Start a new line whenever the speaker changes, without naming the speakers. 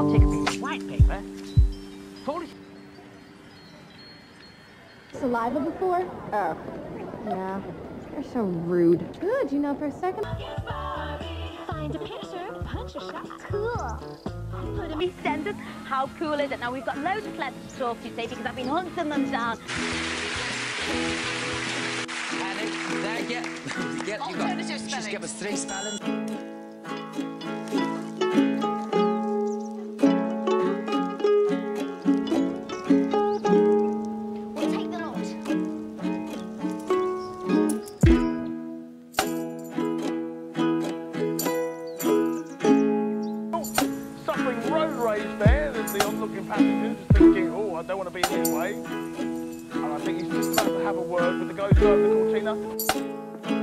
I'll take a piece of white paper. Fold it.
Saliva before? Oh, yeah. You're so rude. Good, you know for a second.
Find a picture, punch a shot. Cool.
Put 'em in centres. How cool is it? Now we've got loads of clever to talk to you today because I've been hunting them down.
Panic, there, get, get, you got,
Alternative
just give us three spellings.
Oh, I don't want to be in his way. And I think he's just about to have a word with the ghost of the Cortina.